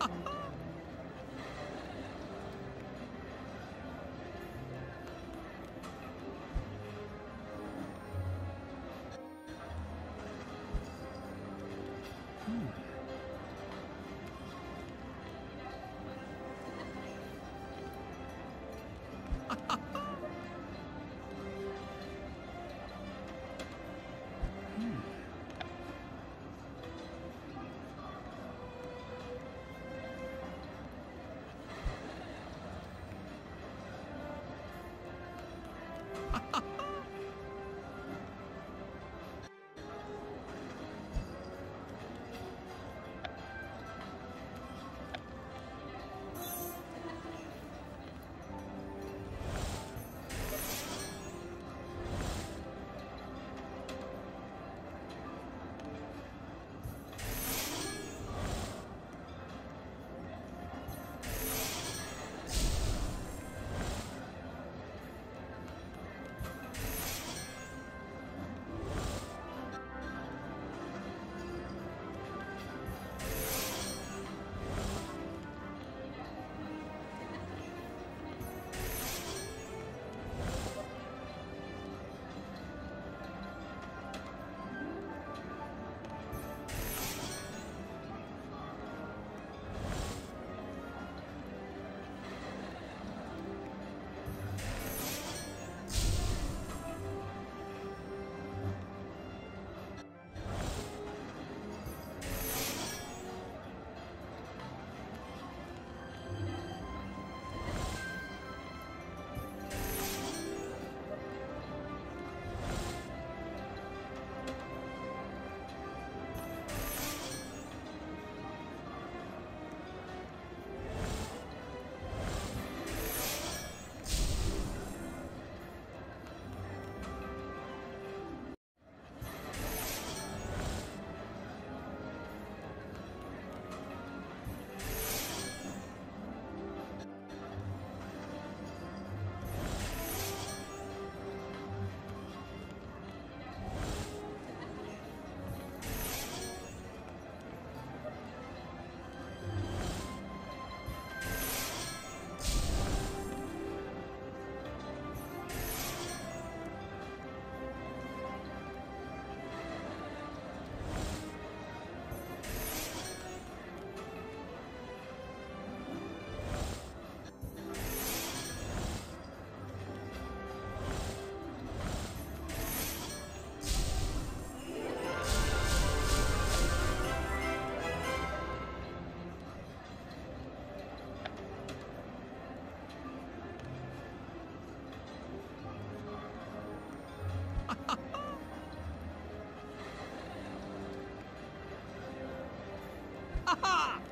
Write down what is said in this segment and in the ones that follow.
Ha ha! Ha ha!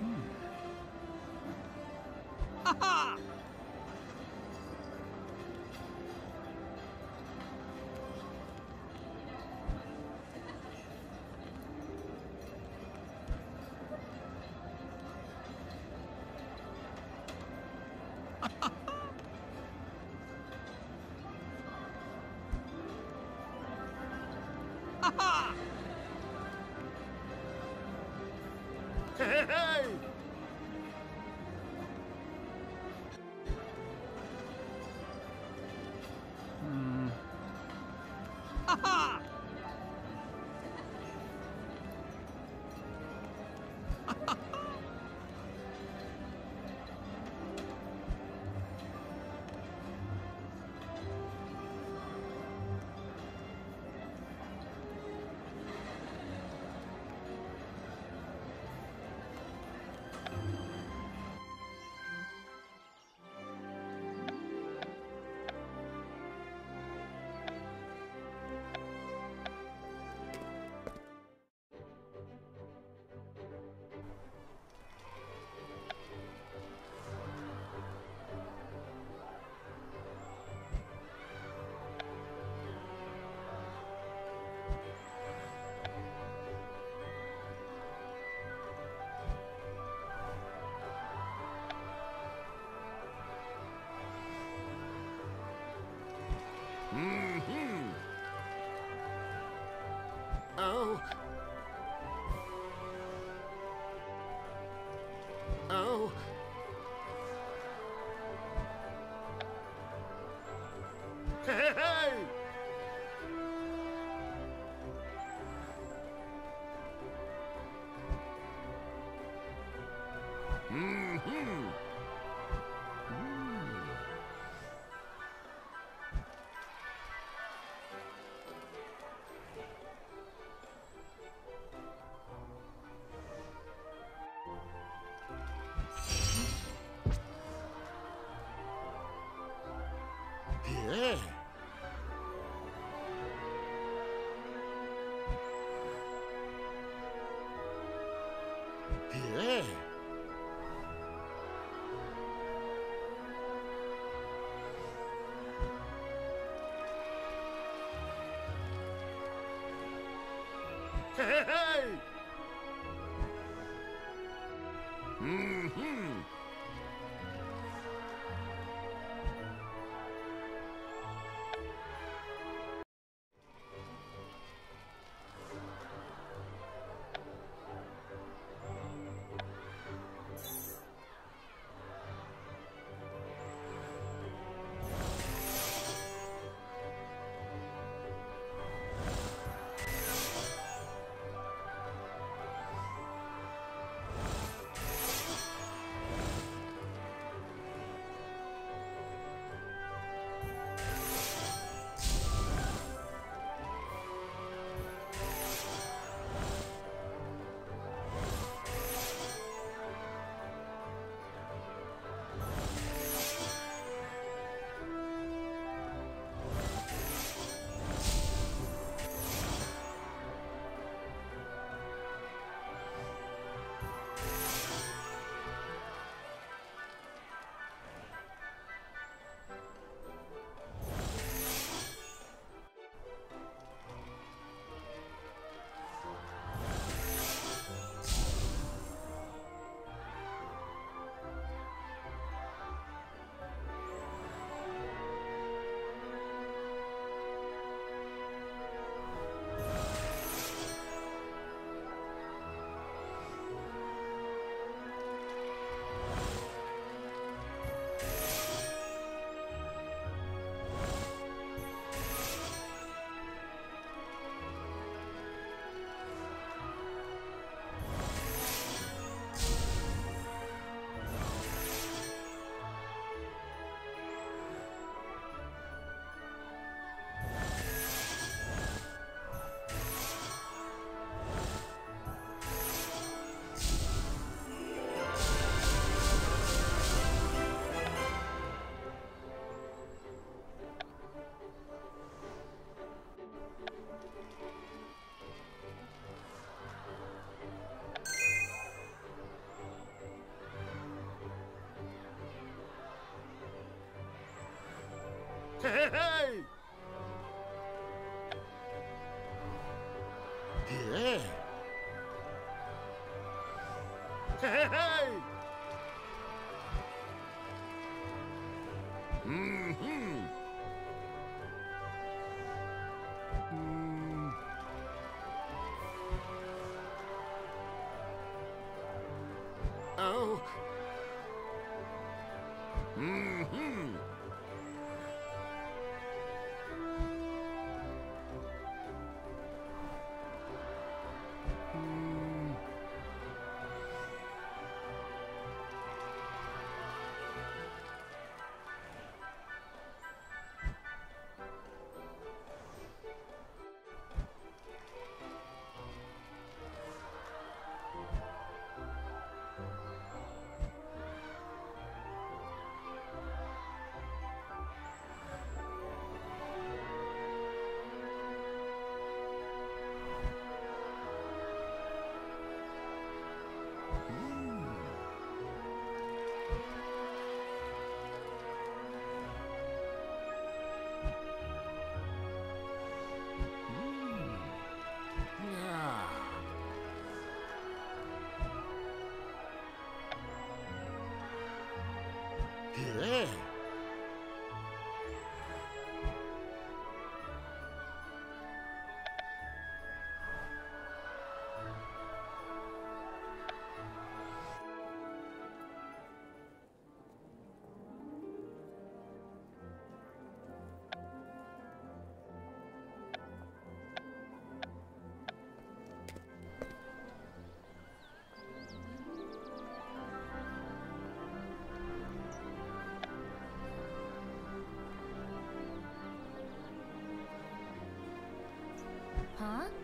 Ha ha! Mm-hmm. あ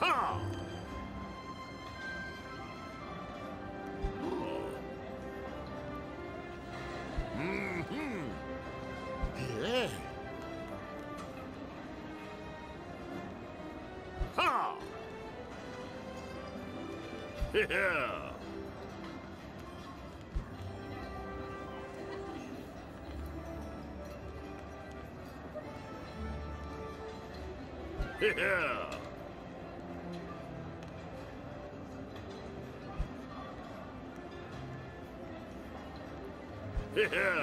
Ha! Mm-hmm. Yeah. Yeah. Yeah.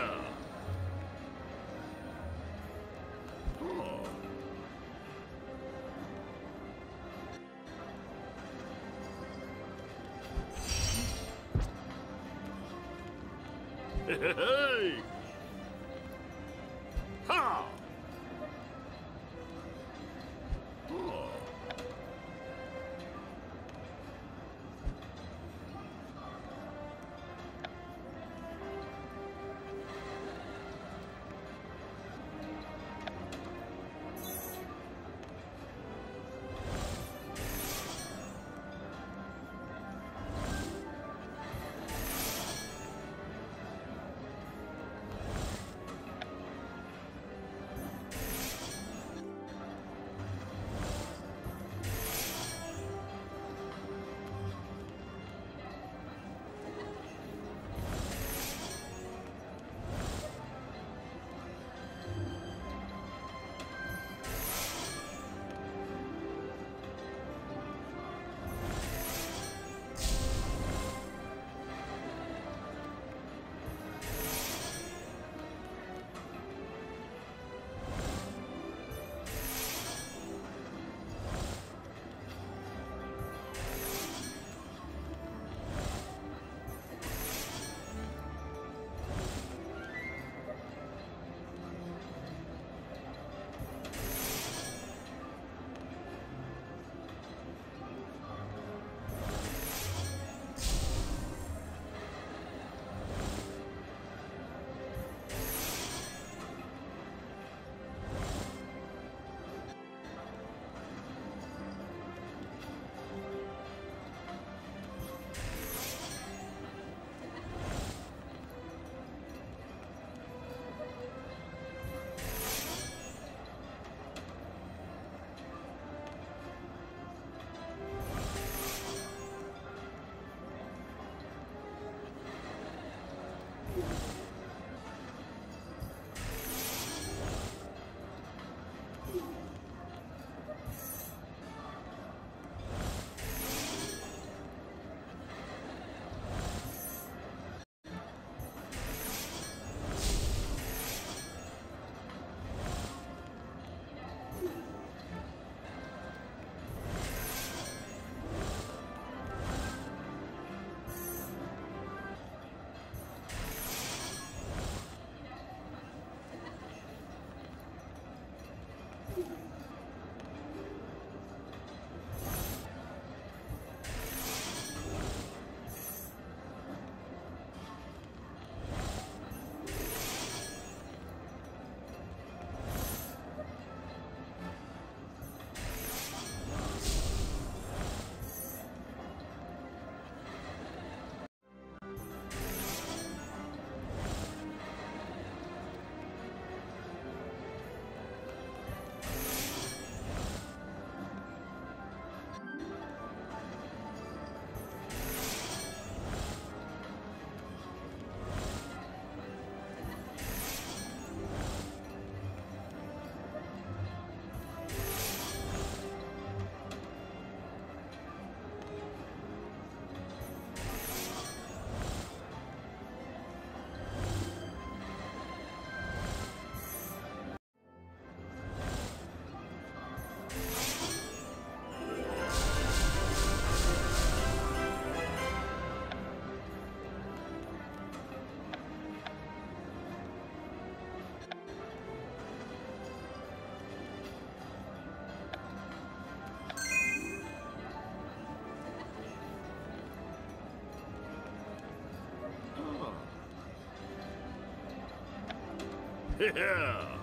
Yeah.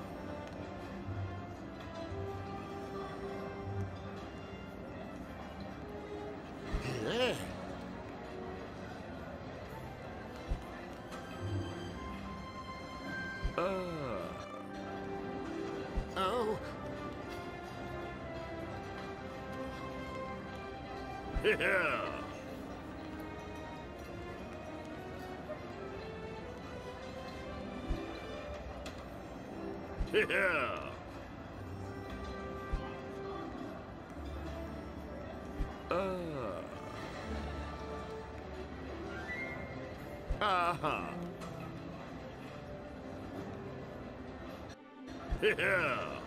Uh-huh. Aha. Yeah.